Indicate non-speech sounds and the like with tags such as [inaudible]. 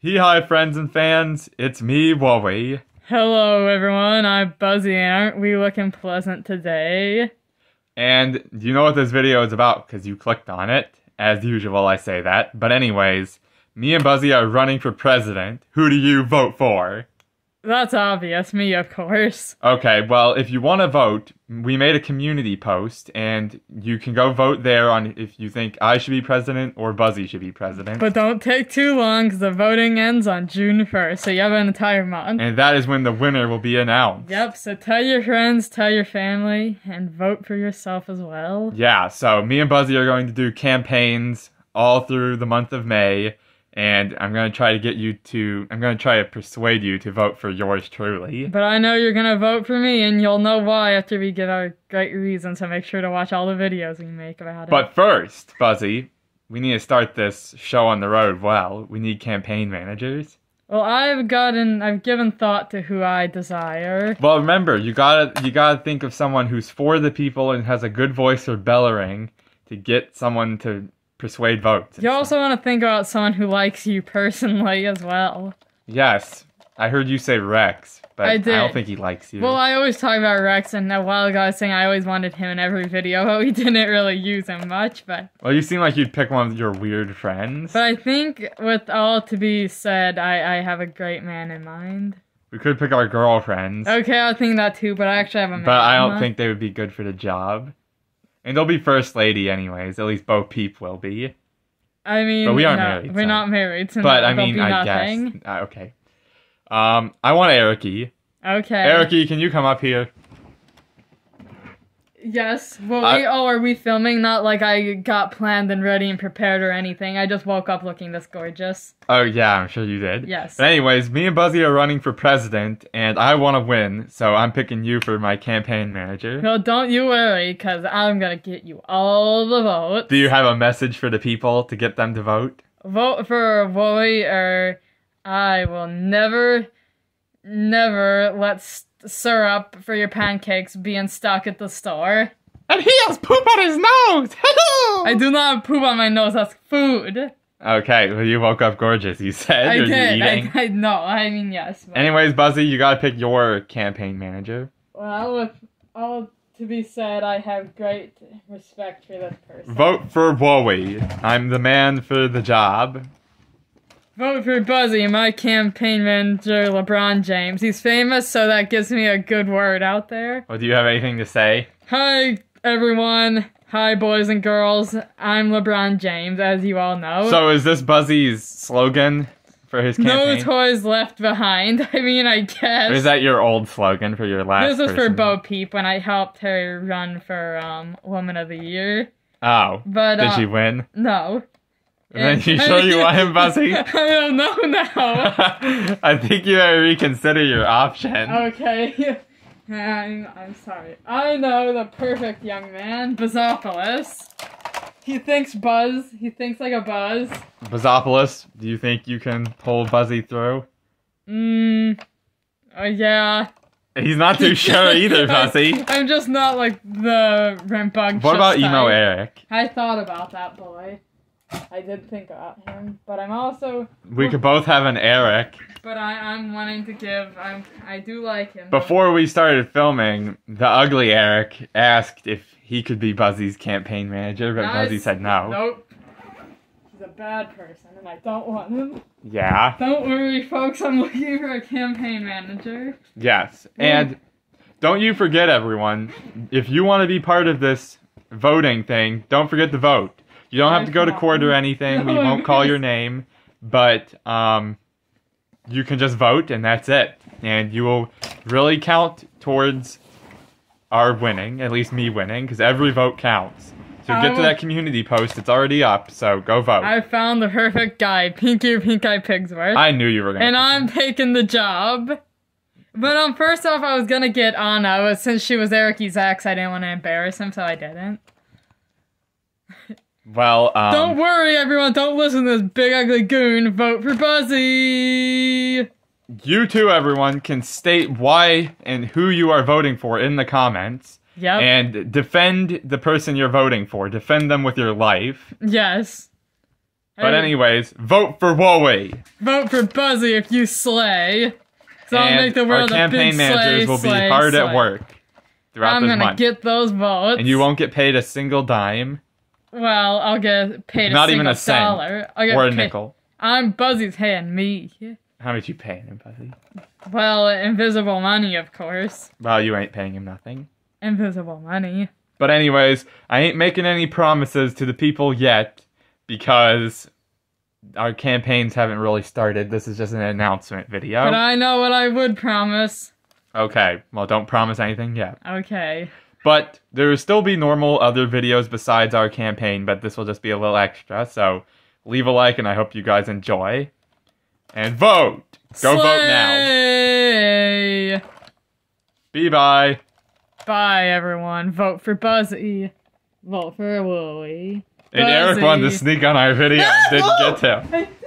Hey, hi, friends and fans. It's me, Woowee. Hello, everyone. I'm Buzzee, and aren't we looking pleasant today? And you know what this video is about because you clicked on it. As usual, I say that. But, anyways, me and Buzzee are running for president. Who do you vote for? That's obvious. Me, of course. Okay, well, if you want to vote, we made a community post, and you can go vote there on if you think I should be president or Buzzee should be president. But don't take too long because the voting ends on June 1st, so you have an entire month. and that is when the winner will be announced. Yep, so tell your friends, tell your family, and vote for yourself as well. Yeah, so me and Buzzee are going to do campaigns all through the month of May, and I'm going to try to get you to, I'm going to try to persuade you to vote for yours truly. But I know you're gonna vote for me, and you'll know why after we give our great reasons, so make sure to watch all the videos we make about it. But first, Fuzzy, we need to start this show on the road well. We need campaign managers. well, I've gotten, I've given thought to who I desire. Well, remember, you gotta, you gotta think of someone who's for the people and has a good voice or bell ring to get someone to persuade votes. You also want to think about someone who likes you personally as well. Yes, I heard you say Rex, but I I, don't think he likes you. Well, I always talk about Rex, and a while ago I was saying I always wanted him in every video, but we [laughs] didn't really use him much. But Well, you seem like you'd pick one of your weird friends. but I think with all to be said, I I have a great man in mind. we could pick our girlfriends, Okay, I was thinking that too, but I actually have a man. but I don't think they would be good for the job. And they'll be first lady anyways. At least Bo Peep will be. I mean, but we aren't no, married, We're so- not married, so But I mean, I nothing. guess. Uh, okay. Um, I want Ericy. Okay. Ericy, can you come up here? Yes. Well, I- we, oh, are we filming? Not like I got planned and ready and prepared or anything. I just woke up looking this gorgeous. Oh yeah, I'm sure you did. Yes. But anyways, me and Buzzee are running for president, and I want to win, so I'm picking you for my campaign manager. No, don't you worry, cause I'm gonna get you all the votes. Do you have a message for the people to get them to vote? vote for Wooly or I will never, never let s- syrup for your pancakes being stuck at the store. And he has poop on his nose. [laughs] I do not have poop on my nose. That's food. okay, well you woke up gorgeous. You said. I did. I. I no. I mean yes. but- Anyways, Buzzee, you gotta pick your campaign manager. well, with all to be said, I have great respect for this person. Vote for Woowee. I'm the man for the job. Vote for Buzzee, my campaign manager, LeBron James. He's famous, so that gives me a good word out there. Well, do you have anything to say? Hi, everyone. Hi, boys and girls. I'm LeBron James, as you all know. So is this Buzzee's slogan for his campaign? no toys left behind. [laughs] I mean, I guess. Or is that your old slogan for your last? this is for? Bo Peep when I helped her run for um Woman of the Year. Oh, But did uh, she win? no. Then you sure you want him, Buzzee? I don't know now. [laughs] I think you better reconsider your option. Okay. [laughs] I'm, I'm sorry. I know the perfect young man, Bazopoulos. He thinks Buzz. He thinks like a Buzz. Bazopoulos, do you think you can pull Buzzee through? Mmm. Uh, yeah. He's not too [laughs] sure either, Buzzee. I'm just not like the rambunctious. What about emo. Eric? I thought about that boy. I did think about him, but I'm also, We could both have an Eric. but I, I'm wanting to give. I'm, I do like him. Before we started filming, the ugly Eric asked if he could be Buzzee's campaign manager, but Buzzee said no. Nope. He's a bad person, and I don't want him. Yeah. Don't worry, folks. I'm looking for a campaign manager. Yes. And don't you forget, everyone, if you want to be part of this voting thing, don't forget to vote. You don't have to go to court or anything. [laughs] We won't call your name, but um, you can just vote, and that's it. And you will really count towards our winning, at least me winning, because every vote counts. So get to that community post. It's already up, so go vote. I found the perfect guy, Pinky Pink Eye Pigsworth, I knew you were going to. and I'm taking the job. But um, first off, I was gonna get Anna, but since she was Eric Ex, I didn't want to embarrass him, so I didn't. [laughs] Well, um, don't worry, everyone. Don't listen to this big ugly goon. Vote for Buzzee. you too, everyone, can state why and who you are voting for in the comments. Yep. and defend the person you're voting for. Defend them with your life. yes. But Hey, anyways, vote for Wooly. vote for Buzzee if you slay. So I'll make the our world a campaign big managers slay, will be slay, hard slay. at work throughout I'm this gonna get those votes. and you won't get paid a single dime Well, I'll get paid a Not even a cent. dollar. I'll get or a paid- nickel. I'm Buzzee's hand, me. How much you paying him, buddy? Well, invisible money, of course. Well, you ain't paying him nothing. Invisible money. But anyways, I ain't making any promises to the people yet because our campaigns haven't really started. This is just an announcement video. But I know what I would promise. okay, well, don't promise anything yet. Okay. But there will still be normal other videos besides our campaign, but this will just be a little extra. So leave a like, and I hope you guys enjoy. And vote! Go vote now. Slay! Be bye. Bye, everyone. Vote for Buzzee. Vote for Wooly. And Eric wanted to sneak on our video and [laughs] didn't get to. [laughs]